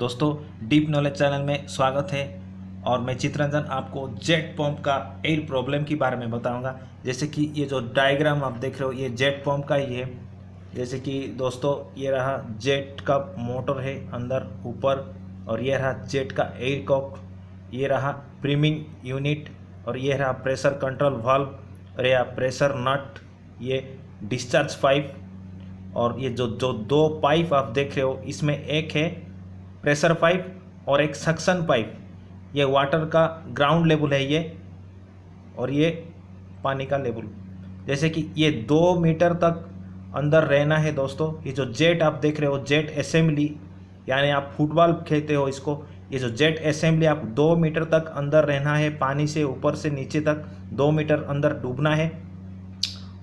दोस्तों deep knowledge channel में स्वागत है और मैं चित्रंजन आपको जेट पंप का एयर प्रॉब्लम के बारे में बताऊँगा। जैसे कि ये जो डायग्राम आप देख रहे हो, ये जेट पंप का ही है। जैसे कि दोस्तों, ये रहा जेट का मोटर है अंदर ऊपर और ये रहा जेट का एयर कॉक ये रहा प्रीमिंग यूनिट और ये रहा प्रेशर कंट्रोल वाल्व और यह प्रेशर नट ये डिस्चार्ज पाइप और ये जो जो दो पाइप आप देख रहे हो, इसमें एक है प्रेशर पाइप और एक सक्शन पाइप। ये वाटर का ग्राउंड लेवल है ये और ये पानी का लेवल। जैसे कि ये दो मीटर तक अंदर रहना है दोस्तों। ये जो जेट आप देख रहे हो, जेट असेंबली, यानी आप फुटबॉल खेलते हो इसको, ये जो जेट असेंबली, आप दो मीटर तक अंदर रहना है, पानी से ऊपर से नीचे तक दो मीटर अंदर डूबना है।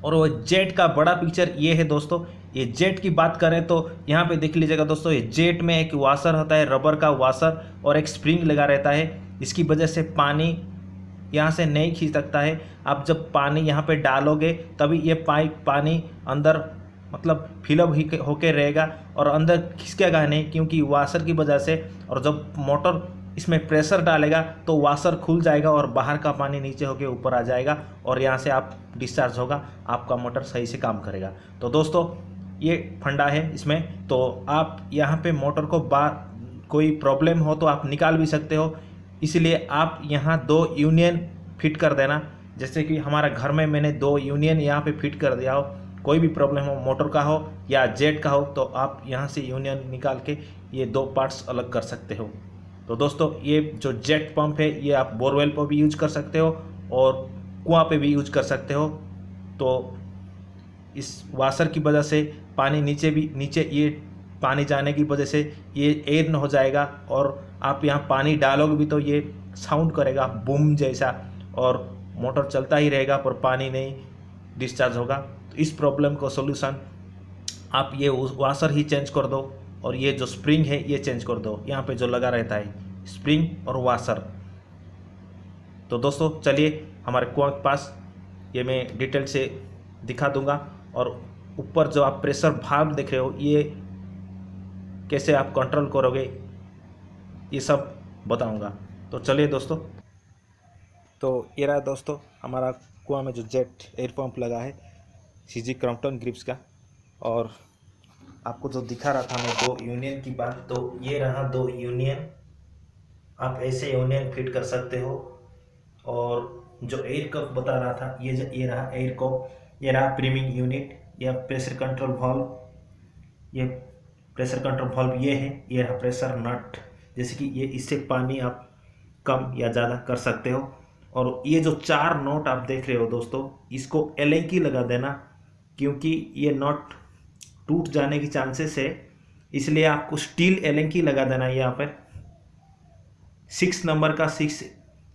और वो जेट का बड़ा पिक्चर ये है दोस्तों। ये जेट की बात करें तो यहाँ पे देख लीजिएगा दोस्तों, ये जेट में एक वाशर होता है, रबर का वाशर और एक स्प्रिंग लगा रहता है। इसकी वजह से पानी यहाँ से नहीं खींच सकता है। आप जब पानी यहाँ पे डालोगे, तभी ये पाइप पानी अंदर मतलब फिलअप ही होके रहेगा और अंदर खिसकेगा नहीं, क्योंकि वाशर की वजह से और जब मोटर इसमें प्रेशर डालेगा तो वाशर खुल जाएगा और बाहर का पानी नीचे होके ऊपर आ जाएगा और यहाँ से आप डिस्चार्ज होगा, आपका मोटर सही से काम करेगा। तो दोस्तों, ये फंडा है इसमें। तो आप यहाँ पे मोटर को बार कोई प्रॉब्लम हो तो आप निकाल भी सकते हो। इसलिए आप यहाँ दो यूनियन फिट कर देना। जैसे कि हमारा घर में मैंने दो यूनियन यहाँ पे फिट कर दिया हो, कोई भी प्रॉब्लम हो मोटर का हो या जेट का हो तो आप यहाँ से यूनियन निकाल के ये दो पार्ट्स अलग कर सकते हो। तो दोस्तों, ये जो जेट पंप है, ये आप बोरवेल पर भी यूज़ कर सकते हो और कुआँ पे भी यूज़ कर सकते हो। तो इस वाशर की वजह से पानी नीचे भी, नीचे ये पानी जाने की वजह से ये एयर न हो जाएगा और आप यहाँ पानी डालोगे भी तो ये साउंड करेगा, बूम जैसा और मोटर चलता ही रहेगा पर पानी नहीं डिस्चार्ज होगा। तो इस प्रॉब्लम को सोल्यूशन आप ये वाशर ही चेंज कर दो। और ये जो स्प्रिंग है, ये चेंज कर दो। यहाँ पे जो लगा रहता है स्प्रिंग और वाशर तो दोस्तों, चलिए हमारे कुआँ के पास ये मैं डिटेल से दिखा दूँगा। और ऊपर जो आप प्रेशर भाव देख रहे हो, ये कैसे आप कंट्रोल करोगे, ये सब बताऊँगा। तो चलिए दोस्तों। तो ये रहा दोस्तों, हमारा कुआँ में जो जेट एयर पंप लगा है सी जी क्रम्पटन ग्रिप्स का। और आपको जो दिखा रहा था मैं दो यूनियन की बात तो ये रहा दो यूनियन आप ऐसे यूनियन फिट कर सकते हो। और जो एयर कप बता रहा था, ये ये रहा एयर कप ये रहा प्रीमिंग यूनिट या प्रेशर कंट्रोल वॉल्व ये प्रेशर कंट्रोल वॉल्व ये है, ये रहा प्रेशर नट जैसे कि ये, इससे पानी आप कम या ज़्यादा कर सकते हो। और ये जो चार नोट आप देख रहे हो दोस्तों, इसको एलेंकी लगा देना, क्योंकि ये नोट टूट जाने की चांसेस है। इसलिए आपको स्टील एलेंकी लगा देना है यहाँ पर। सिक्स नंबर का सिक्स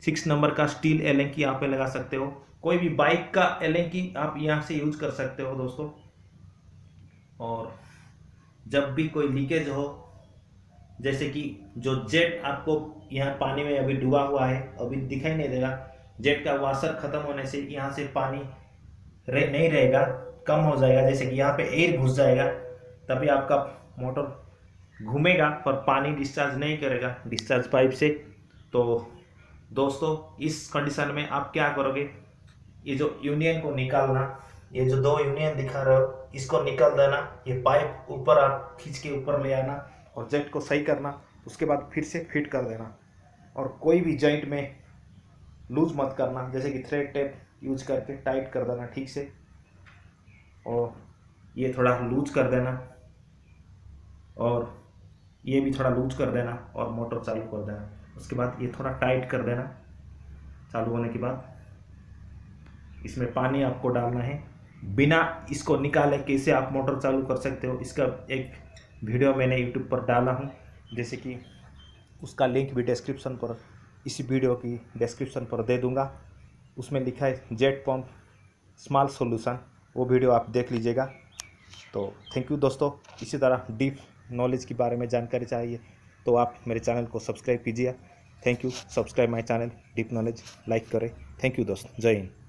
सिक्स नंबर का स्टील एलेंकी यहाँ पे लगा सकते हो। कोई भी बाइक का एलेंकी आप यहाँ से यूज़ कर सकते हो दोस्तों। और जब भी कोई लीकेज हो, जैसे कि जो जेट आपको यहाँ पानी में अभी डूबा हुआ है, अभी दिखाई नहीं देगा जेट का वाशर खत्म होने से यहाँ से पानी रह नहीं रहेगा, कम हो जाएगा। जैसे कि यहाँ पे एयर घुस जाएगा, तभी आपका मोटर घूमेगा, पर पानी डिस्चार्ज नहीं करेगा डिस्चार्ज पाइप से। तो दोस्तों, इस कंडीशन में आप क्या करोगे? ये जो यूनियन को निकालना, ये जो दो यूनियन दिखा रहे हो, इसको निकाल देना, ये पाइप ऊपर आप खींच के ऊपर ले आना और जेट को सही करना, उसके बाद फिर से फिट कर देना। और कोई भी जॉइंट में लूज मत करना, जैसे कि थ्रेड टेप यूज़ करके टाइट कर देना ठीक से। और ये थोड़ा लूज कर देना। और ये भी थोड़ा लूज कर देना और मोटर चालू कर देना। उसके बाद ये थोड़ा टाइट कर देना चालू होने के बाद। इसमें पानी आपको डालना है। बिना इसको निकाले कैसे आप मोटर चालू कर सकते हो, इसका एक वीडियो मैंने यूट्यूब पर डाला हूँ। जैसे कि उसका लिंक भी डिस्क्रिप्शन पर इसी वीडियो की डिस्क्रिप्शन पर दे दूँगा। उसमें लिखा है जेट पम्प स्मॉल सॉल्यूशन वो वीडियो आप देख लीजिएगा। तो थैंक यू दोस्तों। इसी तरह डीप नॉलेज के बारे में जानकारी चाहिए तो आप मेरे चैनल को सब्सक्राइब कीजिए। Thank you subscribe my channel deep knowledge like करें। थैंक यू दोस्त। जय हिंद।